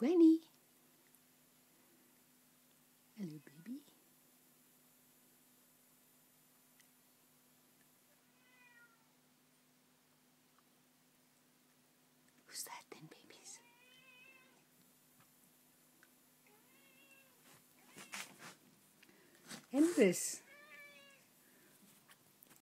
Granny. Hello, baby. Who's that then, babies? Empress.